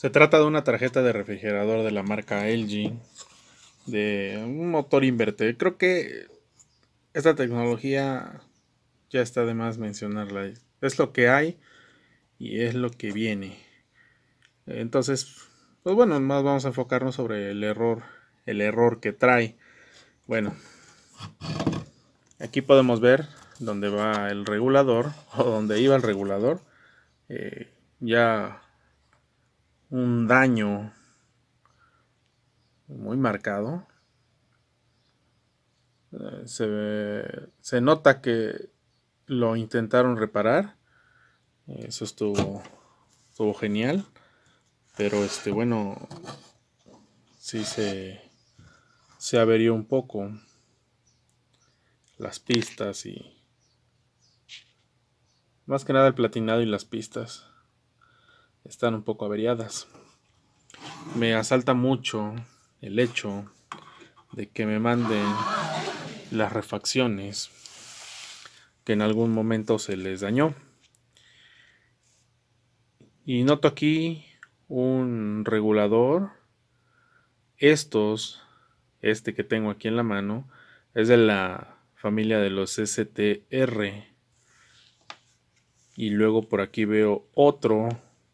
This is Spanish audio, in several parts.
Se trata de una tarjeta de refrigerador de la marca LG, de un motor inverter. Creo que esta tecnología ya está de más mencionarla. Es lo que hay y es lo que viene. Entonces, pues bueno, más vamos a enfocarnos sobre el error, el error que trae. Bueno, aquí podemos ver dónde va el regulador o dónde iba el regulador. Eh, ya un daño muy marcado. Eh, se, se nota que lo intentaron reparar. Eso estuvo, estuvo genial. Pero este, bueno, sí se, se averió un poco las pistas y más que nada el platinado y las pistas están un poco averiadas. Me asalta mucho el hecho de que me manden las refacciones que en algún momento se les dañó. Y noto aquí un regulador. Estos, este que tengo aquí en la mano, es de la familia de los STR. Y luego por aquí veo otro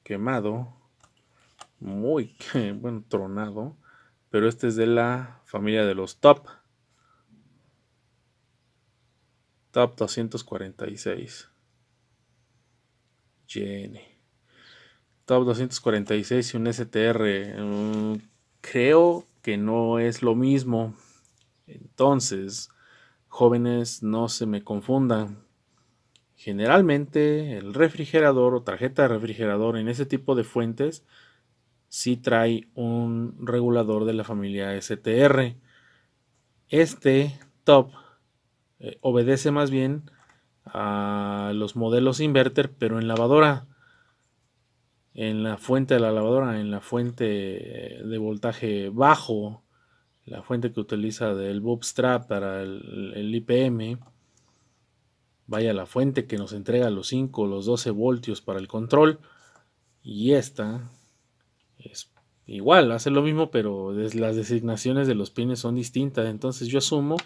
quemado, muy bueno, tronado, pero este es de la familia de los Top. Top 246. Jenny. Top 246 y un STR. Mm, creo que no es lo mismo. Entonces, jóvenes, no se me confundan. Generalmente el refrigerador o tarjeta de refrigerador en ese tipo de fuentes sí trae un regulador de la familia STR. Este top eh, obedece más bien a los modelos inverter pero en lavadora en la fuente de la lavadora, en la fuente de voltaje bajo, la fuente que utiliza del bootstrap para el, IPM, vaya la fuente que nos entrega los 5 o los 12 voltios para el control, y esta es igual, hace lo mismo, pero las designaciones de los pines son distintas, entonces yo asumo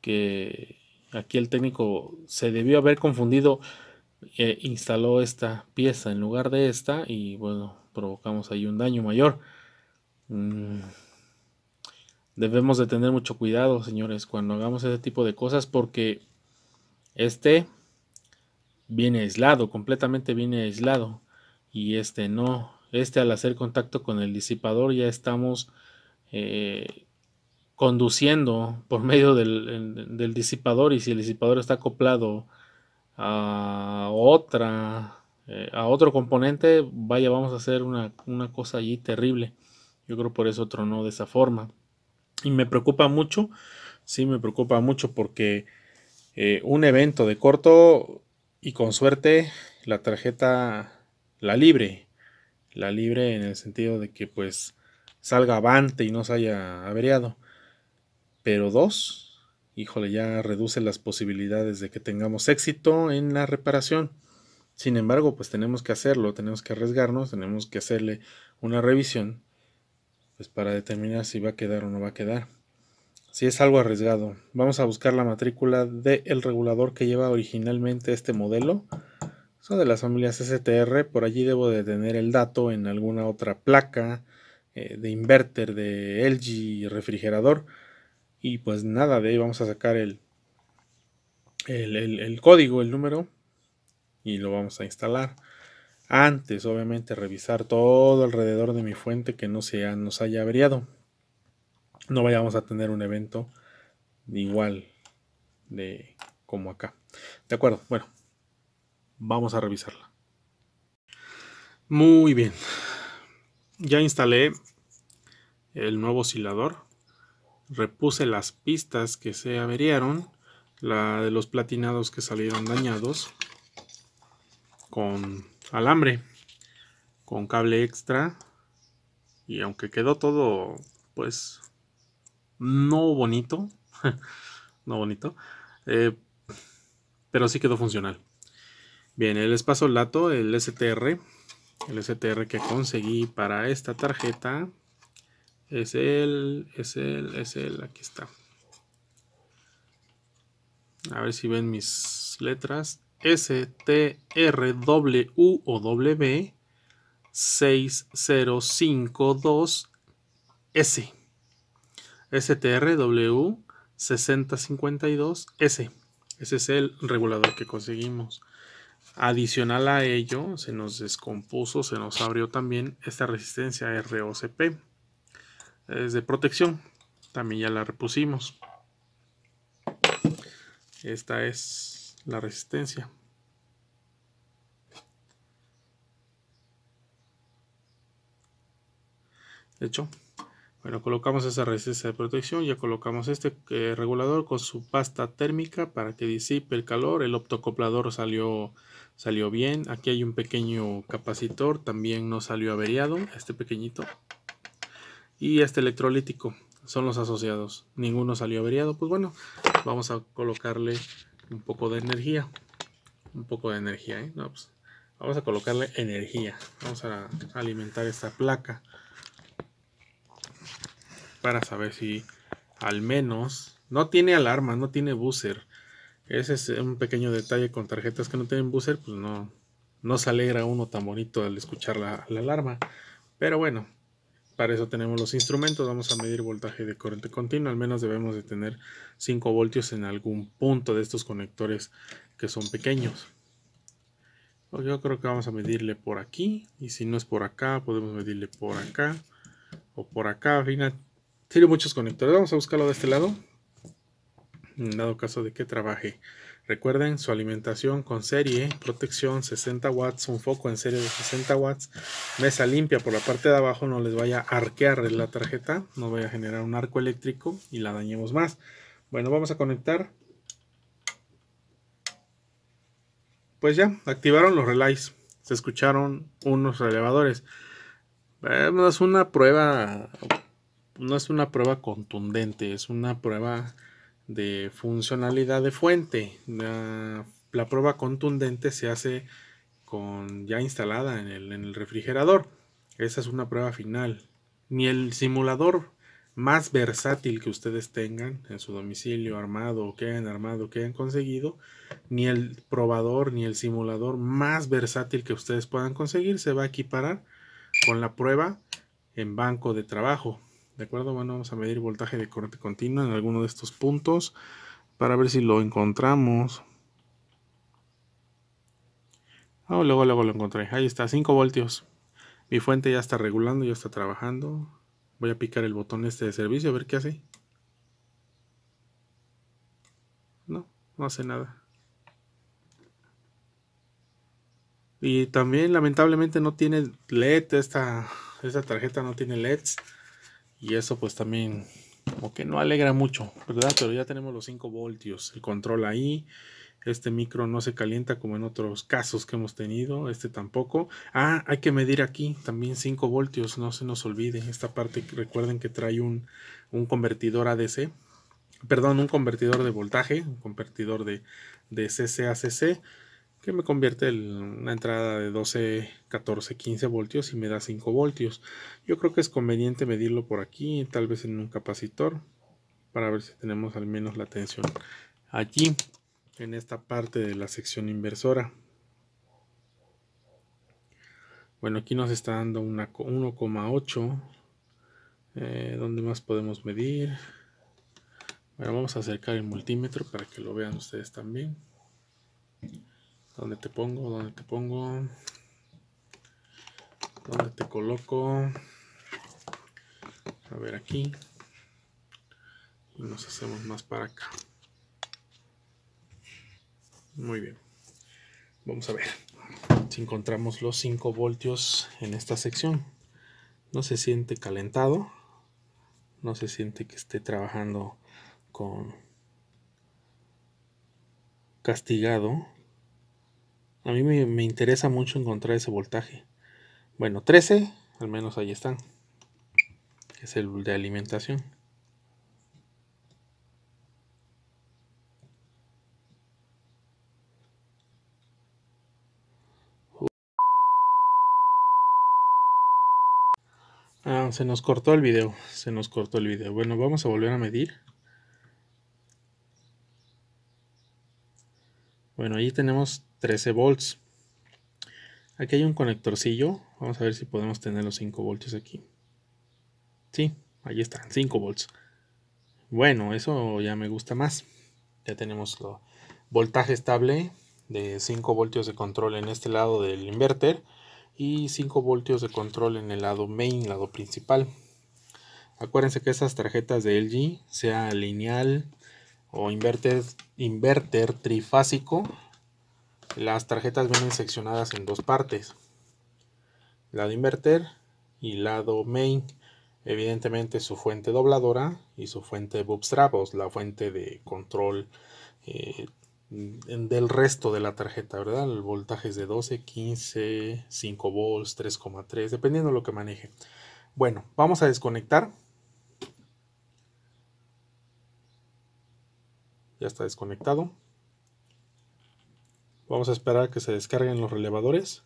que aquí el técnico se debió haber confundido eh, instaló esta pieza en lugar de esta y bueno, provocamos ahí un daño mayor. Mm, debemos de tener mucho cuidado, señores, cuando hagamos ese tipo de cosas porque este viene aislado, completamente viene aislado y este no. Este al hacer contacto con el disipador ya estamos eh, conduciendo por medio del, disipador y si el disipador está acoplado a otra, eh, a otro componente, vaya, vamos a hacer una, cosa allí terrible. Yo creo por eso tronó de esa forma. Y me preocupa mucho, sí, me preocupa mucho porque eh, un evento de corto y con suerte la tarjeta la libre, la libre en el sentido de que pues salga avante y no se haya averiado. Pero dos, híjole, ya reduce las posibilidades de que tengamos éxito en la reparación. Sin embargo, pues tenemos que hacerlo, tenemos que arriesgarnos, tenemos que hacerle una revisión, pues para determinar si va a quedar o no va a quedar. Si es algo arriesgado, vamos a buscar la matrícula del regulador que lleva originalmente este modelo. Son de las familias STR, por allí debo de tener el dato en alguna otra placa eh, de inverter de LG refrigerador y pues nada, de ahí vamos a sacar el, el, código, el número, y lo vamos a instalar. Antes, obviamente, revisar todo alrededor de mi fuente que no sea, nos haya averiado. No vayamos a tener un evento igual de como acá. De acuerdo, bueno, vamos a revisarla. Muy bien. Ya instalé el nuevo oscilador repuse las pistas que se averiaron, la de los platinados que salieron dañados, con alambre, con cable extra, y aunque quedó todo, pues, no bonito, no bonito, eh, pero sí quedó funcional. Bien, el espacio lato, el STR, El STR que conseguí para esta tarjeta es el, es el, es el, aquí está. A ver si ven mis letras. STRW o W 6052S. STRW 6052S. Ese es el regulador que conseguimos. Adicional a ello, se nos descompuso, se nos abrió también esta resistencia ROCP. Es de protección. También ya la repusimos. Esta es la resistencia. De hecho, bueno, colocamos esa resistencia de protección, ya colocamos este eh, regulador con su pasta térmica para que disipe el calor. El optocoplador salió, salió bien. Aquí hay un pequeño capacitor, también no salió averiado, este pequeñito. Y este electrolítico son los asociados. Ninguno salió averiado. Pues bueno, vamos a colocarle un poco de energía. Un poco de energía, ¿eh? pues, vamos a colocarle energía. Vamos a alimentar esta placa para saber si al menos no tiene alarma, no tiene buzzer. Ese es un pequeño detalle con tarjetas que no tienen buzzer, pues no, no se alegra uno tan bonito al escuchar la, la alarma. Pero bueno, para eso tenemos los instrumentos. Vamos a medir voltaje de corriente continua. Al menos debemos de tener 5 voltios en algún punto de estos conectores que son pequeños. Yo creo que vamos a medirle por aquí. Y si no es por acá, podemos medirle por acá. O por acá. Fíjate, tiene muchos conectores. Vamos a buscarlo de este lado. En dado caso de que trabaje. Recuerden su alimentación con serie, protección 60 watts, un foco en serie de 60 watts, mesa limpia por la parte de abajo, no les vaya a arquear la tarjeta, no vaya a generar un arco eléctrico y la dañemos más. Bueno, vamos a conectar. Pues ya, activaron los relays, se escucharon unos relevadores. Eh, es una prueba no es una prueba contundente, es una prueba de funcionalidad de fuente. La, prueba contundente se hace con ya instalada en el, en el refrigerador. Esa es una prueba final. Ni el simulador más versátil que ustedes tengan en su domicilio armado o que hayan armado que hayan conseguido, ni el probador ni el simulador más versátil que ustedes puedan conseguir se va a equiparar con la prueba en banco de trabajo. ¿De acuerdo? Bueno, vamos a medir voltaje de corriente continua en alguno de estos puntos para ver si lo encontramos. Oh, luego, luego lo encontré. Ahí está, 5 voltios. Mi fuente ya está regulando, ya está trabajando. Voy a picar el botón este de servicio a ver qué hace. No, no hace nada. Y también lamentablemente no tiene LED, esta, esta tarjeta no tiene LEDs. Y eso pues también como que no alegra mucho, ¿verdad? Pero ya tenemos los 5 voltios, el control ahí. Este micro no se calienta como en otros casos que hemos tenido, este tampoco. Ah, hay que medir aquí también 5 voltios, no se nos olvide. Esta parte recuerden que trae un, un convertidor ADC, perdón, un convertidor de voltaje, un convertidor de, de CC a CC que me convierte en una entrada de 12, 14, 15 voltios y me da 5 voltios. Yo creo que es conveniente medirlo por aquí, tal vez en un capacitor, para ver si tenemos al menos la tensión allí, en esta parte de la sección inversora. Bueno, aquí nos está dando una 1,8. Eh, ¿Dónde más podemos medir? Bueno, vamos a acercar el multímetro para que lo vean ustedes también. ¿Dónde te pongo? ¿Dónde te pongo? ¿Dónde te coloco? A ver aquí. Y nos hacemos más para acá. Muy bien. Vamos a ver si encontramos los 5 voltios en esta sección. No se siente calentado. No se siente que esté trabajando con castigado a mí me, interesa mucho encontrar ese voltaje. Bueno, 13, al menos ahí están. Es el de alimentación. Ah, se nos cortó el video, se nos cortó el video. Bueno, vamos a volver a medir. Bueno, ahí tenemos 13 volts. Aquí hay un conectorcillo. Vamos a ver si podemos tener los 5 voltios aquí. Sí, ahí están, 5 volts. Bueno, eso ya me gusta más. Ya tenemos lo, voltaje estable de 5 voltios de control en este lado del inverter y 5 voltios de control en el lado main, lado principal. Acuérdense que estas tarjetas de LG, sea lineal o inverter, trifásico, las tarjetas vienen seccionadas en dos partes. Lado inverter y lado main. Evidentemente su fuente dobladora y su fuente bootstrap, o la fuente de control eh, del resto de la tarjeta, ¿verdad? El voltaje es de 12, 15, 5 volts, 3,3, dependiendo de lo que maneje. Bueno, vamos a desconectar. Ya está desconectado. Vamos a esperar a que se descarguen los relevadores.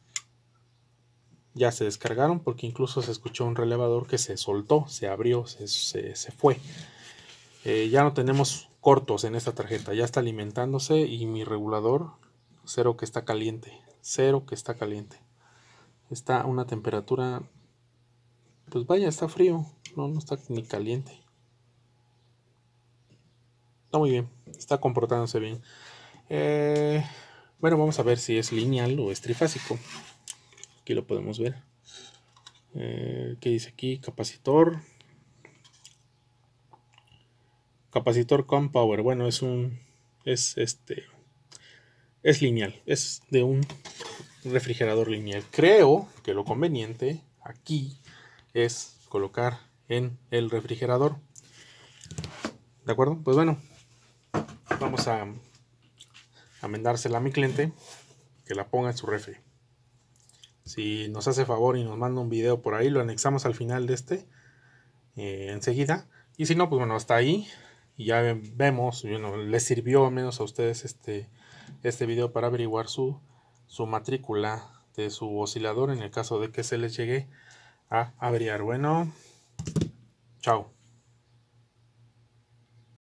Ya se descargaron porque incluso se escuchó un relevador que se soltó, se abrió, se, fue. Eh, ya no tenemos cortos en esta tarjeta. Ya está alimentándose y mi regulador, cero que está caliente. Cero que está caliente. Está a una temperatura, pues vaya, está frío. No, no está ni caliente. Está muy bien. Está comportándose bien. Eh, bueno, vamos a ver si es lineal o es trifásico. Aquí lo podemos ver. Eh, ¿Qué dice aquí? Capacitor. Capacitor con power. Bueno, es un. Es este. Es lineal. Es de un refrigerador lineal. Creo que lo conveniente aquí es colocar en el refrigerador. ¿De acuerdo? Pues bueno, vamos a, a mandársela a mi cliente que la ponga en su refri. Si nos hace favor y nos manda un video por ahí, lo anexamos al final de este eh, enseguida. Y si no, pues bueno, hasta ahí y ya vemos, bueno, les sirvió al menos a ustedes este, este video para averiguar su, su matrícula de su oscilador en el caso de que se les llegue a averiar. Bueno, chao.